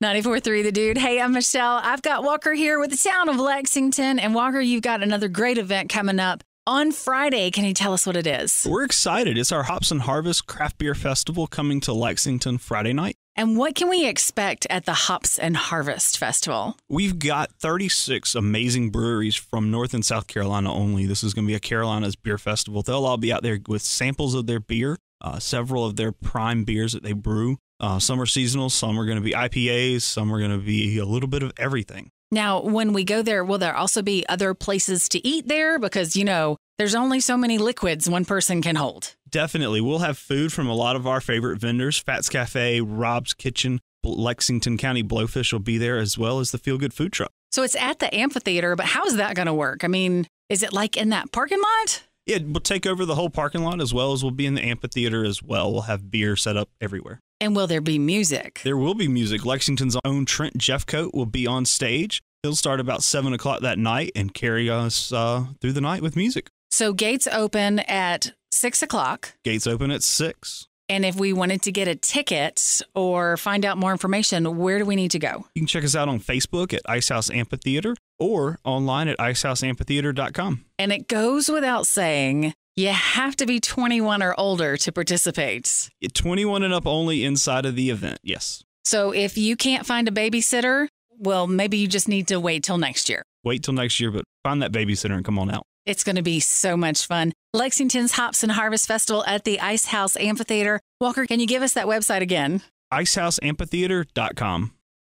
94.3 The Dude. Hey, I'm Michelle. I've got Walker here with the town of Lexington. And Walker, you've got another great event coming up on Friday. Can you tell us what it is? We're excited. It's our Hops and Harvest Craft Beer Festival coming to Lexington Friday night. And what can we expect at the Hops and Harvest Festival? We've got 36 amazing breweries from North and South Carolina only. This is going to be a Carolinas beer festival. They'll all be out there with samples of their beer, uh, several of their prime beers that they brew. Uh, some are seasonal, some are going to be IPAs, some are going to be a little bit of everything. Now, when we go there, will there also be other places to eat there? Because, you know, there's only so many liquids one person can hold. Definitely. We'll have food from a lot of our favorite vendors Fatz Cafe, Rob's Kitchen, Lexington County Blowfish will be there, as well as the Feel Good Food Truck. So it's at the amphitheater, but how is that going to work? I mean, is it like in that parking lot? Yeah, we'll take over the whole parking lot as well as we'll be in the amphitheater as well. We'll have beer set up everywhere. And will there be music? There will be music. Lexington's own Trent Jeffcoat will be on stage. He'll start about 7 o'clock that night and carry us uh, through the night with music. So gates open at 6 o'clock. Gates open at 6. And if we wanted to get a ticket or find out more information, where do we need to go? You can check us out on Facebook at Icehouse Amphitheater or online at icehouseamphitheater.com. And it goes without saying, you have to be 21 or older to participate. 21 and up only inside of the event, yes. So if you can't find a babysitter, well, maybe you just need to wait till next year. Wait till next year, but find that babysitter and come on out. It's going to be so much fun. Lexington's Hops and Harvest Festival at the Ice House Amphitheater. Walker, can you give us that website again? IcehouseAmphitheater.com.